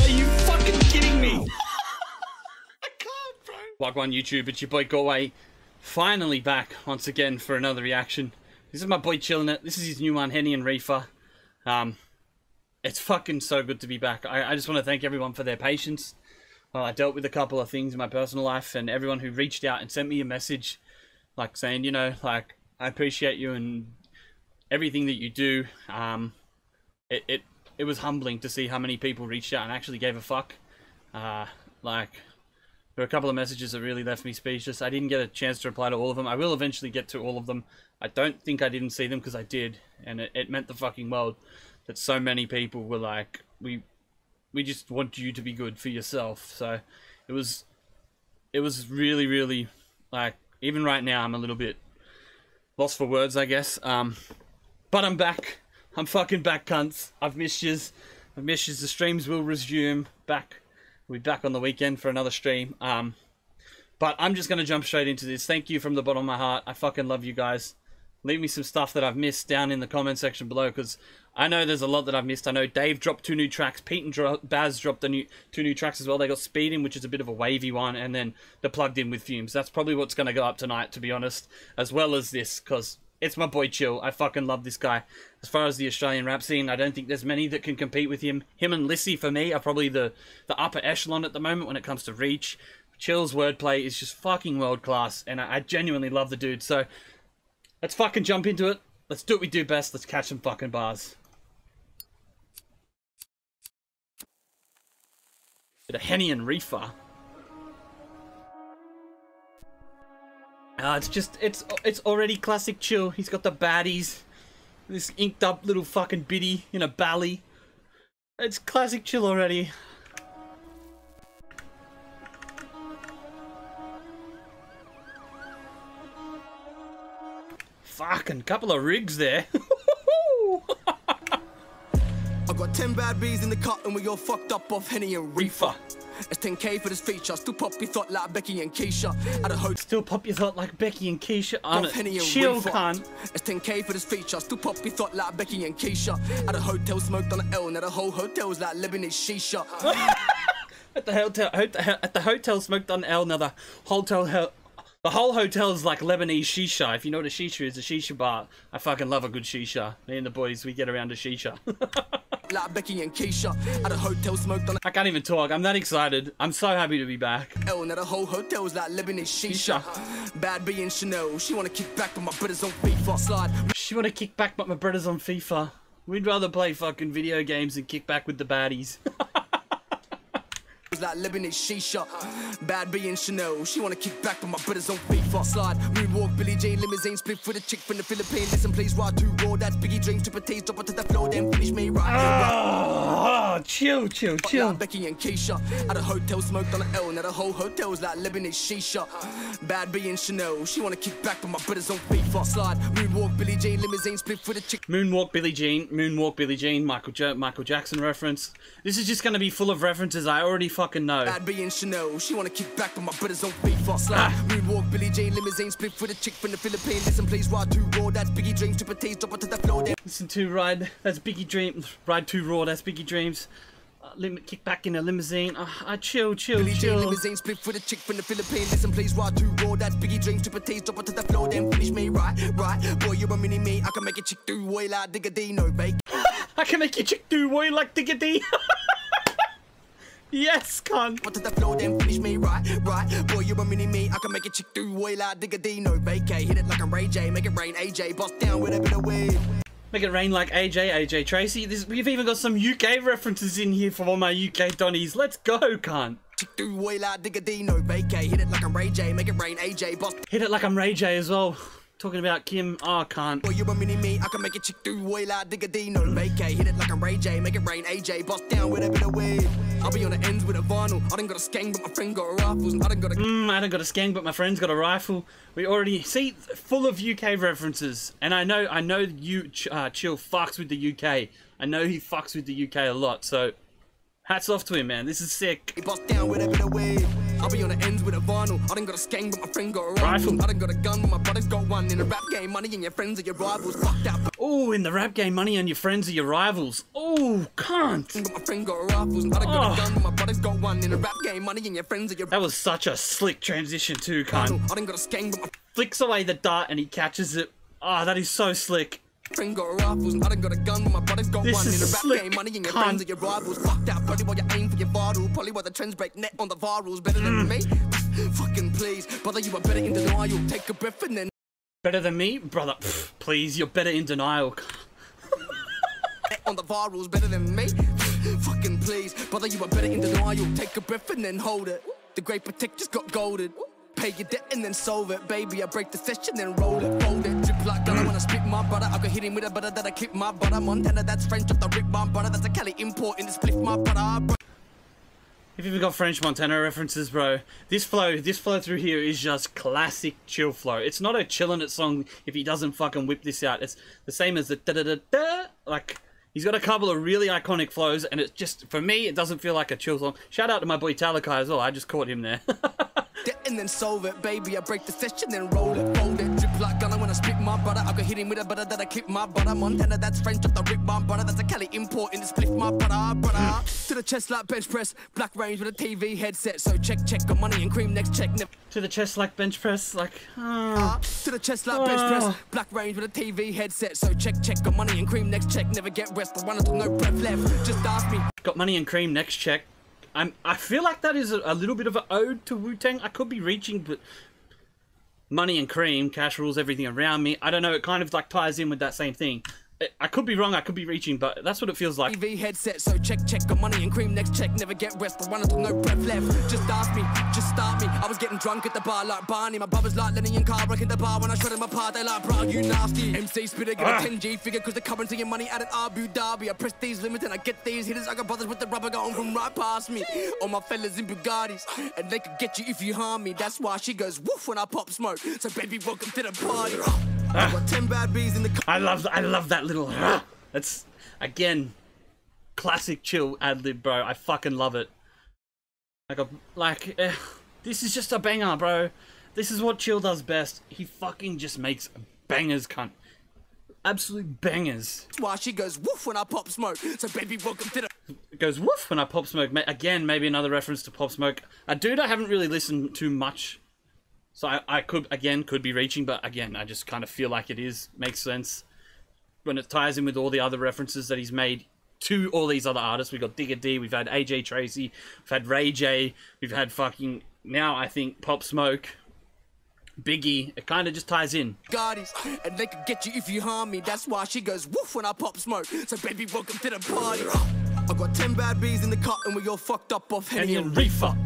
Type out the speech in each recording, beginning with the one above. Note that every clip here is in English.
Are you fucking kidding me? I can't, bro. Wagwan YouTube, it's your boy Gorewayy. Finally back once again for another reaction. This is my boy ChillinIT. This is his new one, Henny and Reefer. Um, it's fucking so good to be back. I, I just want to thank everyone for their patience. Well, I dealt with a couple of things in my personal life, and everyone who reached out and sent me a message, like saying, you know, like I appreciate you and everything that you do. Um, it it it was humbling to see how many people reached out and actually gave a fuck. Uh, like there were a couple of messages that really left me speechless. I didn't get a chance to reply to all of them. I will eventually get to all of them. I don't think I didn't see them because I did, and it, it meant the fucking world that so many people were like, we we just want you to be good for yourself. So it was it was really really like even right now I'm a little bit lost for words, I guess. Um, but I'm back. I'm fucking back, cunts. I've missed yous. I've missed yous. The streams will resume. Back. We'll be back on the weekend for another stream. Um, but I'm just gonna jump straight into this. Thank you from the bottom of my heart. I fucking love you guys. Leave me some stuff that I've missed down in the comment section below because I know there's a lot that I've missed. I know Dave dropped two new tracks. Pete and Baz dropped new two new tracks as well. They got Speeding, which is a bit of a wavy one, and then the Plugged In with Fumez. That's probably what's going to go up tonight, to be honest, as well as this because it's my boy Chill. I fucking love this guy. As far as the Australian rap scene, I don't think there's many that can compete with him. Him and Lisi, for me, are probably the, the upper echelon at the moment when it comes to reach. Chill's wordplay is just fucking world class, and I, I genuinely love the dude. So let's fucking jump into it. Let's do what we do best. Let's catch some fucking bars. Bit of Henny and Reefer. Uh, it's just, it's it's already classic chill. He's got the baddies. This inked up little fucking biddy in a bally. It's classic chill already. Fucking couple of rigs there. I got 10 bad bees in the cut and we all fucked up off Henny and Reefer. It's 10k for this feature, still pop your thought like Becky and Keisha. At a hotel. Still pop your thought like Becky and Keisha on it. and Chill, cunt. It's 10k for this feature, still pop your thought like Becky and Keisha. At a hotel, smoked on an L, now the whole hotel's like Lebanese shisha. At the hotel, hotel at the hotel smoked on L. Now the hotel, the whole hotel is like Lebanese shisha. If you know what a shisha is, a shisha bar. I fucking love a good shisha. Me and the boys, we get around to shisha. like Becky and Keisha. At a hotel, smoked on I can't even talk. I'm that excited. I'm so happy to be back. L, now the whole hotel's like Lebanese shisha. Bad B and Chanel, she wanna kick back, but my brothers on FIFA. Slide She want to kick back, but my brother's on FIFA. We'd rather play fucking video games than kick back with the baddies. like Lebanese shisha. Bad B and Chanel, she wanna kick back, but my brothers on FIFA. Slide, moonwalk, Billie Jean, limousine, split for the chick from the Philippines. Listen, please, ride too raw. That's Biggie Dreams, triple T's, drop it to the floor, then finish me right. oh, chill, chill, Like chill. Becky and Keisha at a hotel, smoked on an L. Now the whole hotel's like Lebanese shisha. Bad B and Chanel, she wanna kick back, but my brothers on FIFA. Slide, moonwalk, Billie Jean, limousine, split for the chick. Moonwalk Billie Jean, Moonwalk Billie Jean, Michael ja- Michael Jackson reference. This is just gonna be full of references I already fucking know. Bad B and Chanel, she wanna kick back, but my brothers on FIFA. Slide, moonwalk, Billie Jean, limousine, split for the chick from the Philippines. Listen, please, ride too raw. That's Biggie Dreams, triple T's, drop it to the floor, Listen to Ride, that's Biggie Dream, Ride Too Raw, that's Biggie Dreams. Uh, lim- kick back in a limousine. Uh, I chill, chill, Jean, chill. limousine, split for the chick from the Philippines. Listen, please, ride too raw. That's Biggie Dreams, triple T's, drop it to the floor, then finish me right, right. Boy, you're a mini me. I can make a chick do way like diggity, no bake. I can make your chick do boy like diggity. yes, cunt. Up to the floor, then finish me right, right. Boy, you're a mini me. I can make a chick do way like diggity, no vacay. Hit it like I'm Ray J, make it rain, AJ. Bust down with a bit of weed. Make it rain like AJ, AJ Tracey. This, we've even got some UK references in here for all my UK Donnies. Let's go, cunt. Chick do way like diggity, no vacay. Hit it like I'm Ray J, make it rain, AJ. Bust Hit it like I'm Ray J as well. Talking about Kim. Oh, can't. Boy, you're a mini me. I can make a chick do way like diggity, no vacay. Hit it like I'm Ray J, make it rain, AJ. Bust down with a bit of weed. I'll be on the ends with a vinyl. I done got a skang, but my friend got rifles. I done got a Mm, I don't got a skang, but my friend's got a rifle. We already see full of UK references, and I know I know you uh, chill fucks with the UK. I know he fucks with the UK a lot, so hats off to him, man. This is sick. He bust down bit of weed. I'll be on the ends with a vinyl. I done got a skang, but my friend got a rifle. Rifle. I done got a gun, but my brother's got one. In a rap game, money and your friends are your rivals. Fuck that, Oh, in the rap game, money and your friends are your rivals. Oh, can't. but my friend got a rifle. I done got Oh. a gun, but my brother's got one. In a rap game, money and your friends are your That was such a slick transition too, cunt. I done got a skang, but my Flicks away the dart and he catches it. Ah, that is so slick. Friend got a rifle. I done got a gun, but my brother's got This one. In is a rap slick, game, money and your cunt. friends are your rivals. Fuck that, probably while you aim for your viral. Probably while the trends break net on the virals. Better than me? Hmm. Fucking please. Brother, you are better in denial. Take a breath and then Better than me? Brother, pff, please, you're better in denial. on the virals better than me? Fucking please, brother, you are better in denial. Take a breath and then hold it. The great protect just got golded. Pay your debt and then solve it, baby. I break the session then roll it, fold it, drip like when I spit my brother. I could hit him with a butter that I clip my brother. Montana, that's French off the rip my brother. That's a Cali import in the split my brother. If you've got French Montana references, bro, this flow, this flow through here is just classic chill flow. It's not a ChillinIT song if he doesn't fucking whip this out. It's the same as the da da da da. Like he's got a couple of really iconic flows, and it's just for me, it doesn't feel like a chill song. Shout out to my boy Talakai as well. I just caught him there. And then solve it, baby. I break the session then roll it, fold it, drip like gunner when I spit my brother. I could hit him with a butter that I clip my brother. Montana, that's French off the rip my brother. That's a Cali import in the split my brother, brother. to the chest like bench press, black range with a TV headset. So check, check, got money and cream next check. Never to the chest like bench press, like. ah. to the chest like bench press, Ah. black range with a TV headset. So check, check, got money and cream next check. Never get rest, but run until no breath left. Just ask me. Got money and cream next check. I'm. I feel like that is a, a little bit of an ode to Wu Tang. I could be reaching, but money and cream, cash rules everything around me. I don't know. It kind of like ties in with that same thing. I- could be wrong. I could be reaching, but that's what it feels like. TV headset, so check, check, got money and cream next check. Never get rest, but run until no breath left. Just ask me, just start me. I was getting drunk at the bar like Barney. My brothers like Lenny and Carl the bar when I shredded my part. They like, bro, you nasty. MC spitter, give Ah. a 10G figure, cause the currency and money out at Abu Dhabi. I press these limits and I get these hitters. I got brothers with the rubber going from right past me. All my fellas in Bugattis, and they could get you if you harm me. That's why she goes woof when I pop smoke. So baby, welcome to the party. I 10 bad bees in the car. I love. I love that little. That's again, classic chill ad lib, bro. I fucking love it. Like a like. Eh, this is just a banger, bro. This is what chill does best. He fucking just makes bangers, cunt. Absolute bangers. That's why she goes woof when I pop smoke. So baby, welcome to the It goes woof when I pop smoke. Again, maybe another reference to pop smoke. A dude I haven't really listened to much, so I, I could again could be reaching, but again I just kind of feel like it is makes sense when it ties in with all the other references that he's made to all these other artists. We've got Digga D, we've had AJ Tracey, we've had Ray J, we've had fucking now I think Pop Smoke, Biggie. It kind of just ties in. Goddess, and they could get you if you harm me. That's why she goes woof when I pop smoke. So baby, welcome to the party. I got 10 bad bees in the cut and we all fucked up off Henny and and Reefer.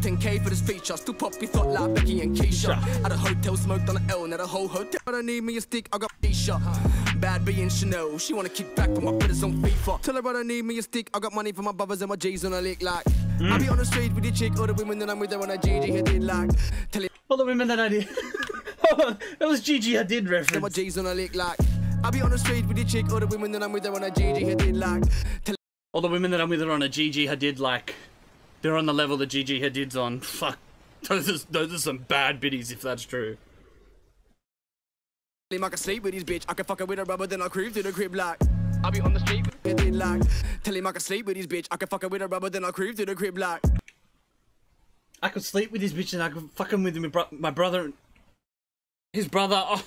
It's 10k for this feature. Still poppy thought like Becky and Keisha. At a hotel, smoked on a L, and at a whole hotel. I don't need me a stick, I got Keisha. Bad B and Chanel, she wanna kick back, but my brothers on FIFA. Tell her I don't need me a stick, I got money for my brothers and my G's on a lick like. Hmm. I be on the street with the chick or the women that I'm with her on a Gigi Hadid like. Tell it All the women that I did. that was Gigi Hadid my reference. G's on a lick like. I be on the street with the chick or the women that I'm with her on a Gigi Hadid like. All the women that I'm with are on a Gigi Hadid like they're on the level that Gigi Hadid's on. Fuck. Those are, those are some bad biddies if that's true. Tell him I can sleep with his bitch. I can fuck her with a rubber, then I creep to the crib like. I'll be on the street with hit it like. Tell him I can sleep with his bitch. I can fuck her with a rubber, then I creep to the crib like. I could sleep with his bitch and I could fuck him with my, bro- my brother. His brother. Oh,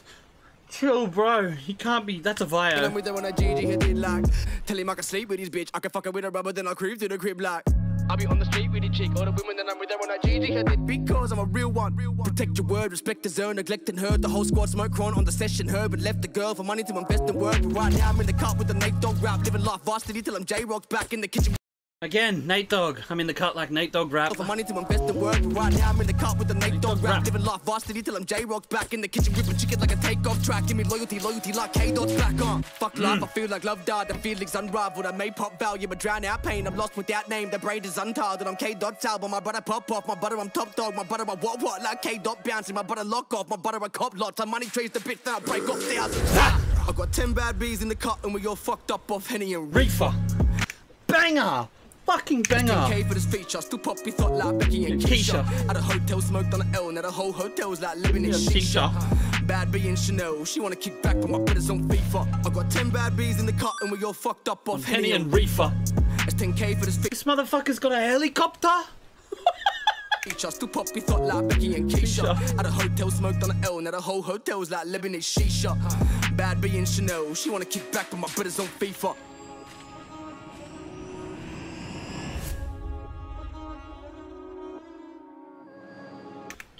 chill, bro. He can't be. That's a I'm with her on a Gigi Hadid like. Tell him I can sleep with his bitch. I can fuck her with a rubber, then I creep to the crib like. I be on the street with the chick, all the women that I'm with her on a GG hit because I'm a real one. Protect your word, respect the zone, neglecting her. The whole squad smoke cron on the session, her, but left the girl for money to invest in work. But right now I'm in the cut with the Nate Dogg rap, living life varsity till I'm J Rock's back in the kitchen. Again, Nate Dogg. I'm in the cut like Nate Dogg rap. For money to invest in work, but right now I'm in the cut with the Nate Dogg rap. rap. Living life varsity till I'm J Rock's back in the kitchen, ripping chicken like a takeoff track. Give me loyalty, loyalty like K Dot's back on. Uh. Fuck life, mm. I feel like love died. The feelings unraveled. I made pop value, but drown out pain. I'm lost without name. The brain is untied. and I'm K Dot's album. My brother pop off, my brother I'm top dog. My brother I what what like K Dot bouncing. My brother lock off, my brother I cop lots. I'm money trays the bit that I break off thousands. I got ten bad bees in the cut, and we all fucked up off Henny and. Reefer. Banger. Fucking banger. 10K for this feature, still poppy thought like Becky and Keisha. Keisha. At a hotel, smoked on a L, now the whole hotel's like Lebanese Yeah, shisha. Uh, bad B and Chanel, she wanna kick back, but my brother's on FIFA. I got 10 bad B's in the cut, and we all fucked up off Henny and Reefer. It's 10K for this feature. This motherfucker's got a helicopter. feature, still poppy thought like Becky and Keisha. At a hotel, smoked on a L, now the whole hotel's like Lebanese shisha. Uh, bad B and Chanel, she wanna kick back, but my brother's on FIFA.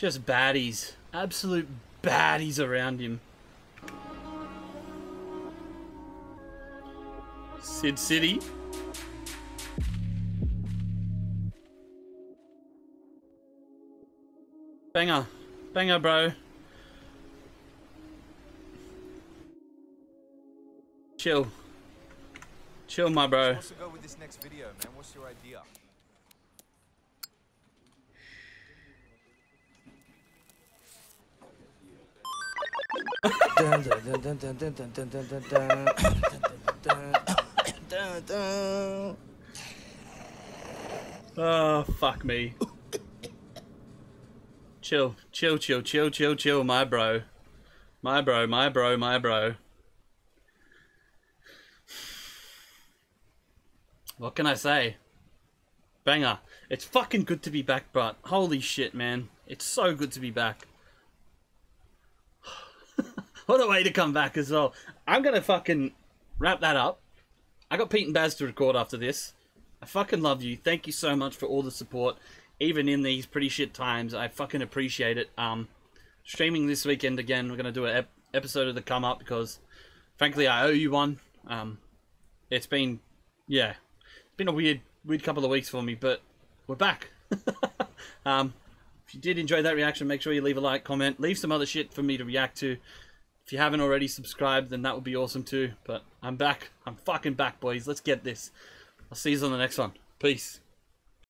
Just baddies. Absolute baddies around him. Sid City. Banger. Banger, bro. Chill. Chill, my bro. Video? What's your idea? Oh, fuck me. chill, chill, chill, chill, chill, chill, my bro. My bro, my bro, my bro. What can I say? Banger. It's fucking good to be back, but holy shit, man. It's so good to be back. What a way to come back as well. I'm gonna fucking wrap that up. I got Pete and Baz to record after this. I fucking love you. Thank you so much for all the support, even in these pretty shit times. I fucking appreciate it. Um, streaming this weekend again. We're gonna do an ep- episode of the come up because, frankly, I owe you one. Um, it's been, yeah, it's been a weird, weird couple of weeks for me, but we're back. um, if you did enjoy that reaction, make sure you leave a like, comment, leave some other shit for me to react to. If you haven't already subscribed, then that would be awesome too. But I'm back. I'm fucking back, boys. Let's get this. I'll see you on the next one. Peace.